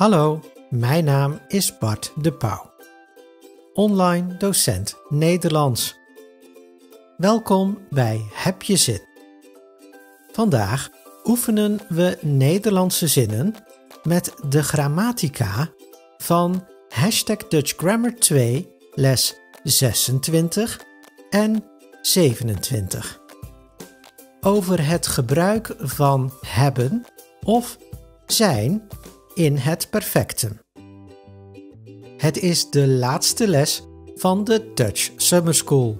Hallo, mijn naam is Bart de Pauw, online docent Nederlands. Welkom bij Heb je zin? Vandaag oefenen we Nederlandse zinnen met de grammatica van hashtag Dutch Grammar 2 les 26 en 27. Over het gebruik van hebben of zijn in het perfectum. Het is de laatste les van de Dutch Summer School.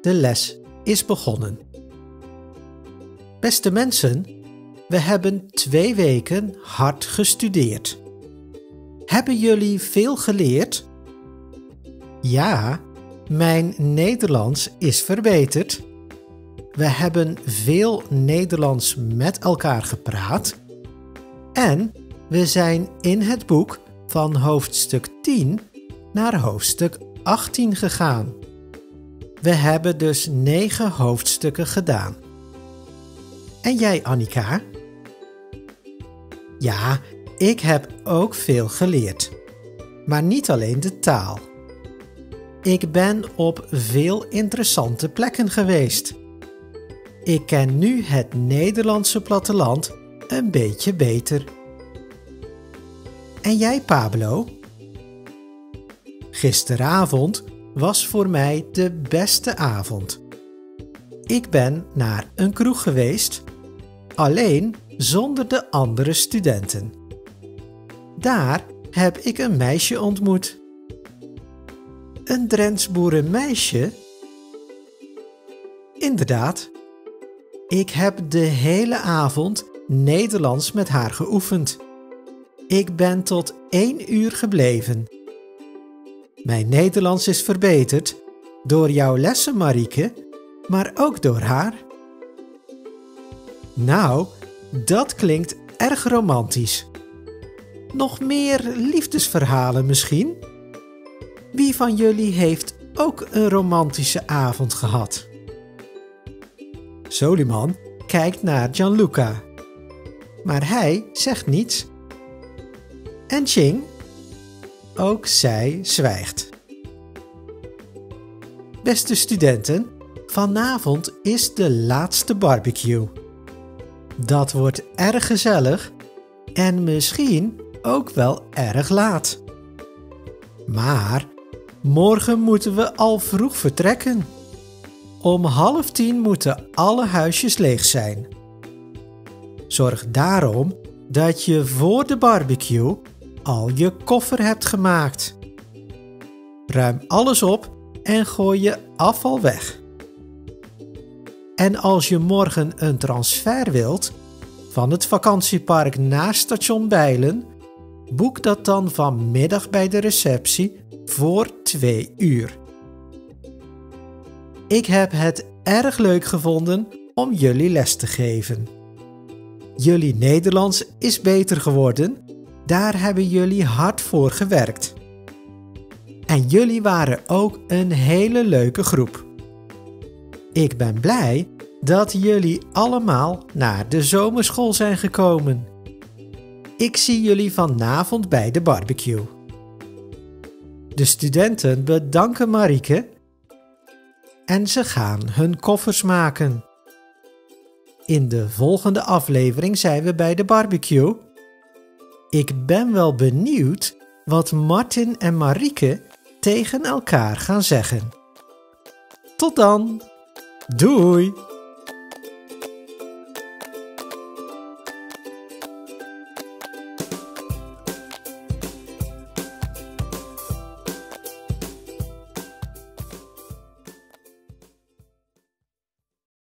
De les is begonnen. Beste mensen, we hebben twee weken hard gestudeerd. Hebben jullie veel geleerd? Ja, mijn Nederlands is verbeterd. We hebben veel Nederlands met elkaar gepraat. En we zijn in het boek van hoofdstuk 10 naar hoofdstuk 18 gegaan. We hebben dus 9 hoofdstukken gedaan. En jij, Annika? Ja, ik heb ook veel geleerd. Maar niet alleen de taal. Ik ben op veel interessante plekken geweest. Ik ken nu het Nederlandse platteland een beetje beter. En jij, Pablo? Gisteravond was voor mij de beste avond. Ik ben naar een kroeg geweest, alleen zonder de andere studenten. Daar heb ik een meisje ontmoet. Een Drents boerenmeisje? Inderdaad. Ik heb de hele avond Nederlands met haar geoefend. Ik ben tot één uur gebleven. Mijn Nederlands is verbeterd door jouw lessen, Marieke, maar ook door haar. Nou, dat klinkt erg romantisch. Nog meer liefdesverhalen misschien? Wie van jullie heeft ook een romantische avond gehad? Soliman kijkt naar Gianluca, maar hij zegt niets. En Ching? Ook zij zwijgt. Beste studenten, vanavond is de laatste barbecue. Dat wordt erg gezellig en misschien ook wel erg laat. Maar morgen moeten we al vroeg vertrekken. Om half tien moeten alle huisjes leeg zijn. Zorg daarom dat je voor de barbecue al je koffer hebt gemaakt. Ruim alles op en gooi je afval weg. En als je morgen een transfer wilt van het vakantiepark naar station Bijlen, boek dat dan vanmiddag bij de receptie voor 2 uur. Ik heb het erg leuk gevonden om jullie les te geven. Jullie Nederlands is beter geworden, daar hebben jullie hard voor gewerkt. En jullie waren ook een hele leuke groep. Ik ben blij dat jullie allemaal naar de zomerschool zijn gekomen. Ik zie jullie vanavond bij de barbecue. De studenten bedanken Marieke en ze gaan hun koffers maken. In de volgende aflevering zijn we bij de barbecue. Ik ben wel benieuwd wat Martin en Marieke tegen elkaar gaan zeggen. Tot dan! Doei!